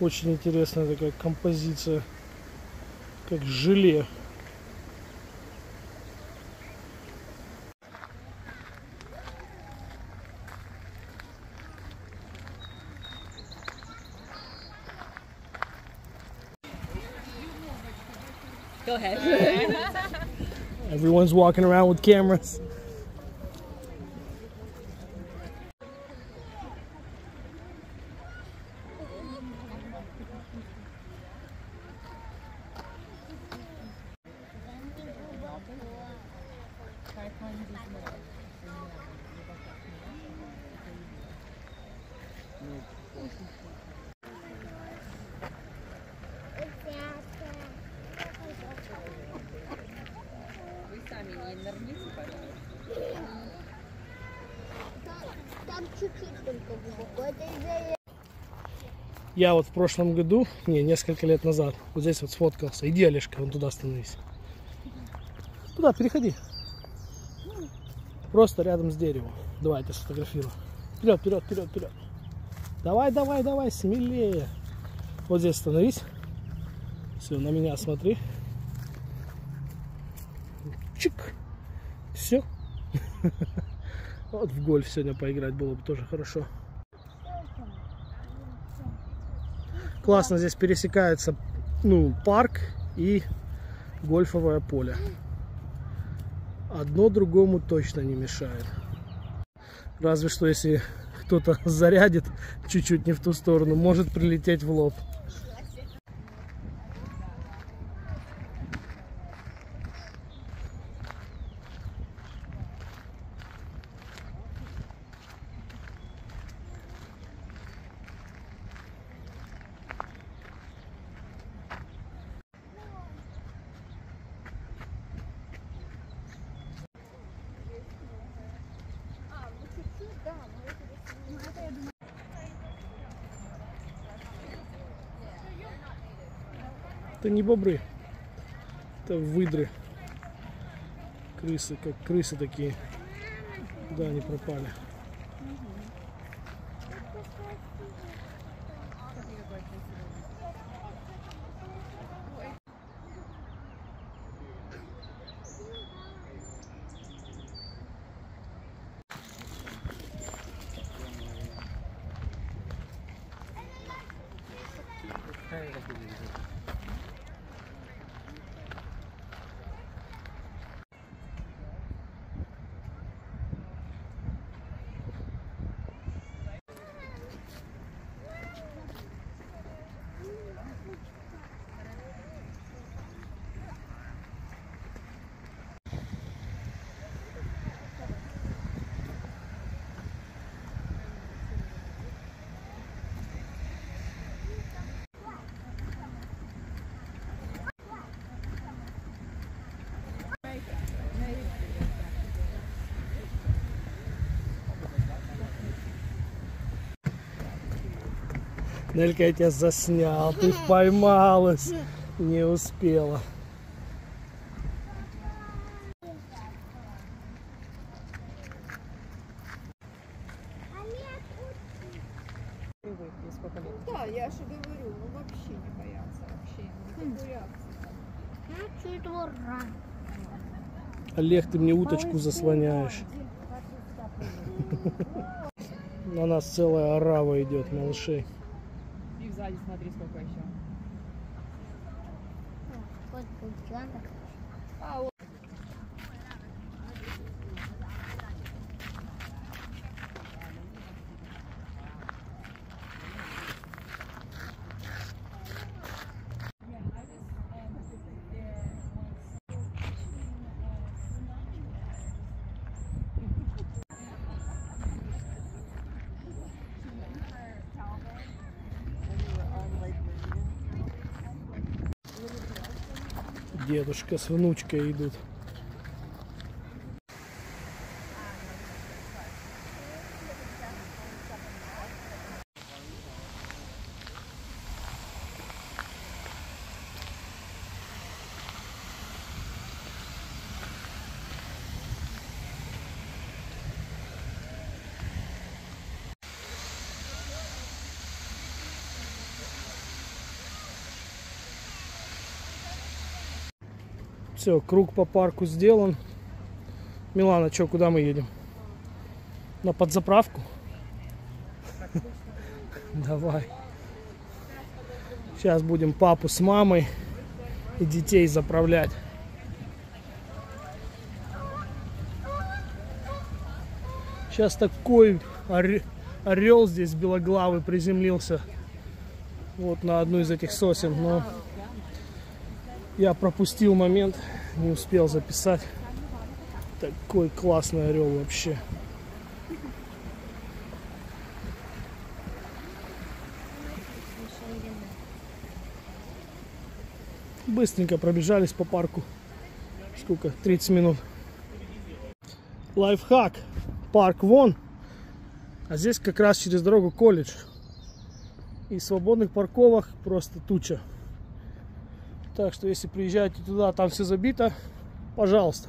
Очень интересная такая композиция, как желе. Go ahead. Everyone's walking around with cameras. Вы сами не нырните, пожалуйста. Там чуть-чуть только глубоко. Это из-за Я вот в прошлом году, не, несколько лет назад, вот здесь вот сфоткался. Иди, Олежка, вон туда становись. Туда, переходи. Просто рядом с деревом. Давай, я сфотографирую. Вперед, вперед, вперед, вперед. Давай, давай, давай, смелее. Вот здесь становись. Все, на меня смотри. Чик. Все. Вот в гольф сегодня поиграть было бы тоже хорошо. Классно здесь пересекается ну, парк и гольфовое поле. Одно другому точно не мешает. Разве что если кто-то зарядит чуть-чуть не в ту сторону, может прилететь в лоб. Это не бобры, это выдры. Крысы, как крысы такие. Да, они пропали. É, é, é. Нелька, я тебя заснял, ты поймалась. Не успела. Привык, и сколько лет? Да, я же говорю, ну вообще не боятся, вообще никакой реакции. Чуть двора. Олег, ты мне уточку заслоняешь. На нас целая орава идет, малышей. Сзади смотри, сколько еще. Вот путянок. А, Дедушка с внучкой идут. Все, круг по парку сделан. Милана, что, куда мы едем? На подзаправку? Давай. Сейчас будем папу с мамой и детей заправлять. Сейчас такой орел здесь белоглавый приземлился. Вот на одну из этих сосен. Но я пропустил момент, не успел записать. Такой классный орел вообще. Быстренько пробежались по парку. Сколько? 30 минут. Лайфхак. Парк вон. А здесь как раз через дорогу колледж. И свободных парковок просто туча. Так что если приезжаете туда, там все забито, пожалуйста.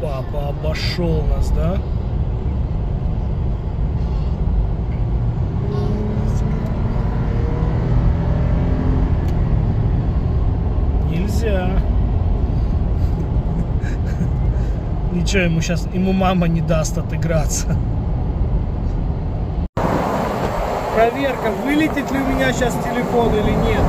Папа обошел нас, да? Нельзя. Ничего ему сейчас, ему мама не даст отыграться. Проверка, вылетит ли у меня сейчас телефон или нет.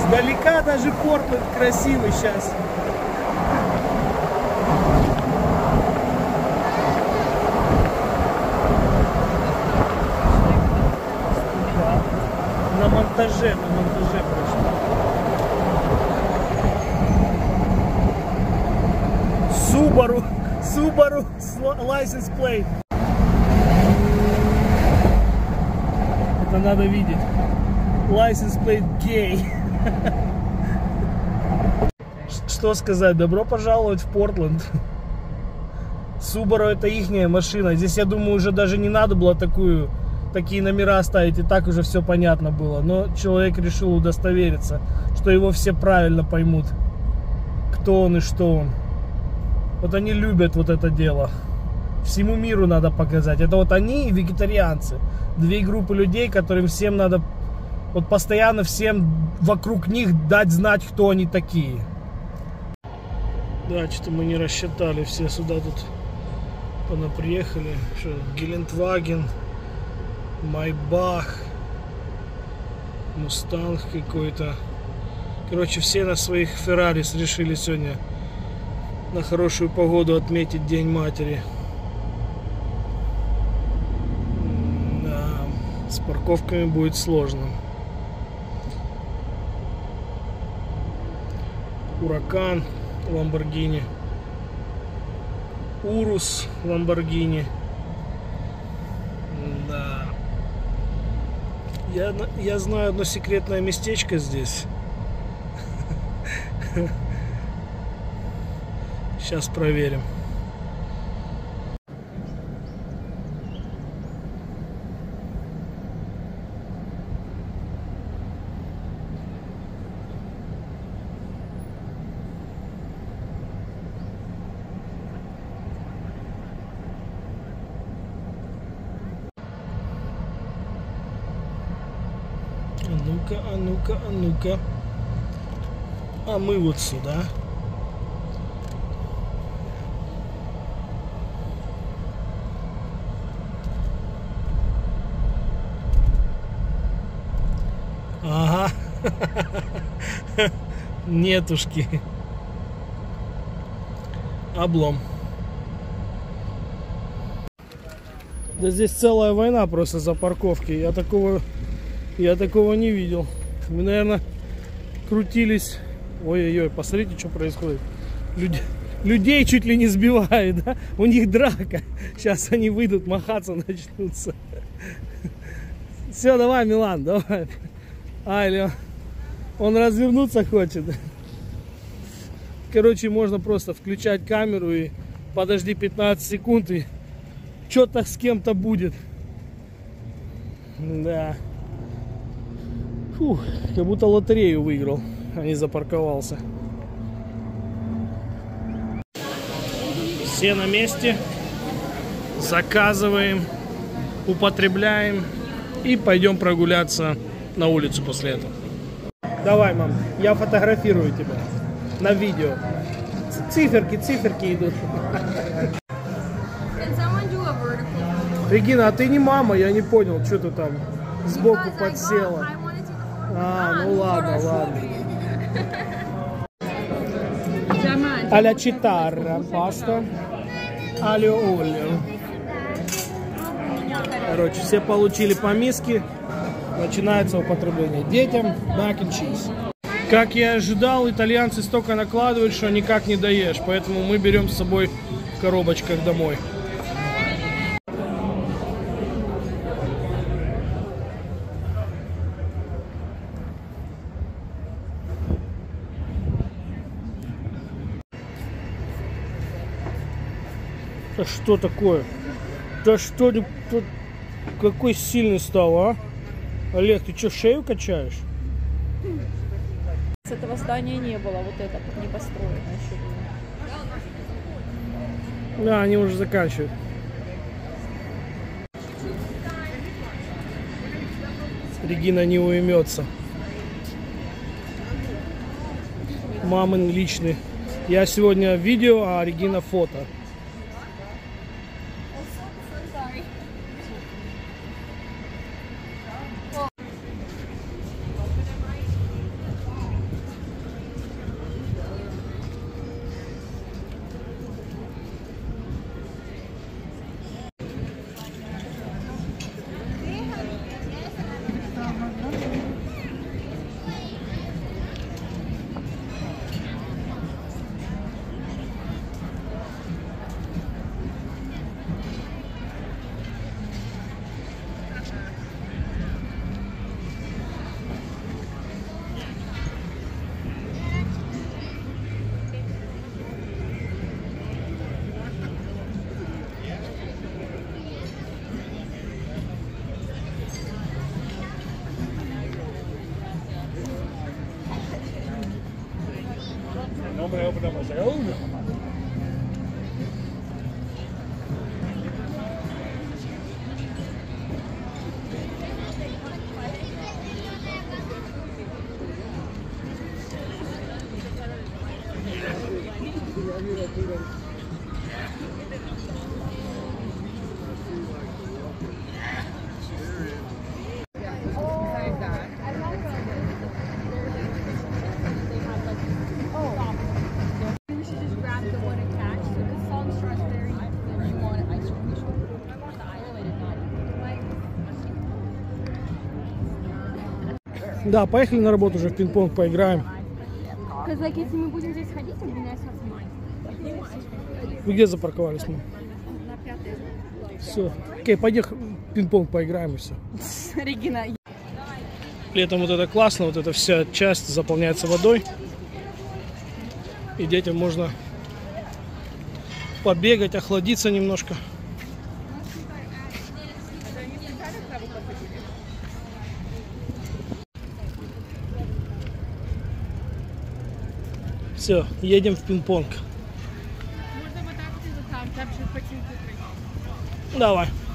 Сдалека даже Портленд красивый сейчас. На монтаже, на монтаже прошло. Subaru, Subaru license plate. Это надо видеть. License plate gay. Что сказать? Добро пожаловать в Портленд. Subaru это ихняя машина. Здесь, я думаю, уже даже не надо было такую, такие номера ставить. И так уже все понятно было. Но человек решил удостовериться, что его все правильно поймут. Кто он и что он. Вот они любят вот это дело. Всему миру надо показать. Это вот они и вегетарианцы. Две группы людей, которым всем надо вот постоянно всем вокруг них дать знать, кто они такие. Да, что-то мы не рассчитали. Все сюда тут приехали. Что, Гелендваген, Майбах, Мустанг какой-то. Короче, все на своих Феррарис решили сегодня на хорошую погоду отметить День матери. Да, с парковками будет сложно. Уракан Ламборгини. Урус Ламборгини. Да. Я, я знаю одно секретное местечко здесь. Сейчас проверим. А ну-ка, а ну-ка, а ну-ка. А мы вот сюда. Нетушки. Облом. Да здесь целая война просто за парковки. Я такого, я такого не видел. Мы, наверное, крутились. Ой-ой-ой, посмотрите, что происходит. Люди, людей чуть ли не сбивают, да? У них драка. Сейчас они выйдут, махаться начнутся. Все, давай, Милан, давай. А, или он развернуться хочет. Короче, можно просто включать камеру и подожди 15 секунд и что-то с кем-то будет. Да. Фух, как будто лотерею выиграл, а не запарковался. Все на месте. Заказываем, употребляем и пойдем прогуляться на улицу после этого. Давай, мам, я фотографирую тебя на видео. Циферки, циферки идут. Регина, а ты не мама, я не понял, что ты там сбоку подсела. А, Ah, ну ладно, ладно. Аля читарра, паста, алио олио. Короче, все получили по миске. Начинается употребление. Детям mac and cheese. Как я ожидал, итальянцы столько накладывают, что никак не доешь. Поэтому мы берем с собой в коробочках домой. Да что такое? Да что какой сильный стал, а? Олег, ты что, шею качаешь? С этого здания не было, вот это не построено еще было. Да, они уже заканчивают. Регина не уймется. Мамин личный. Я сегодня видео, а Регина фото. over de Amazone. Thank you. Да, поехали на работу уже в пинг-понг поиграем. Like если мы будем здесь ходить, то меня сейчас. Вы где запарковались мы? Все. Окей, в пинг-понг поиграем и все. Регина, Летом вот это классно, вот эта вся часть заполняется водой. И детям можно побегать, охладиться немножко. Все, едем в пинг-понг. Давай. Вот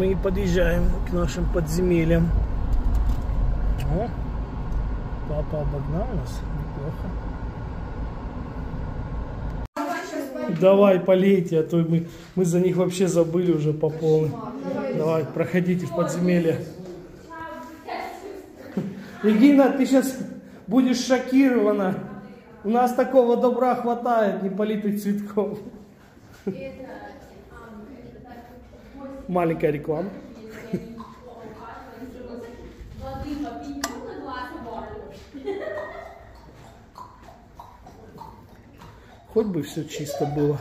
мы и подъезжаем к нашим подземельям. О, папа обогнал нас. Неплохо. Давай, полейте, а то мы, мы за них вообще забыли уже по полной. Давай, проходите в подземелье. Регина, ты сейчас будешь шокирована. У нас такого добра хватает, неполитых цветков. Маленькая реклама. Хоть бы все чисто было.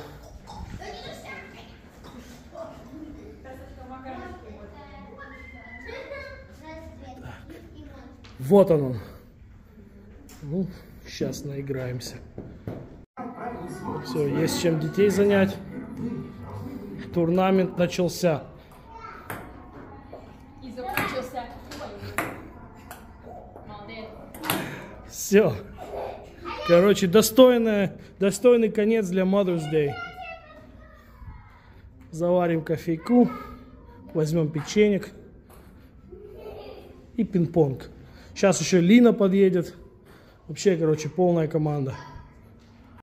Вот он он. Ну, сейчас наиграемся. Все, есть чем детей занять. Турнамент начался. Все. Короче, достойная, достойный конец для Mother's Day. Заварим кофейку, возьмем печенек и пинг-понг. Сейчас еще Лина подъедет. Вообще, короче, полная команда.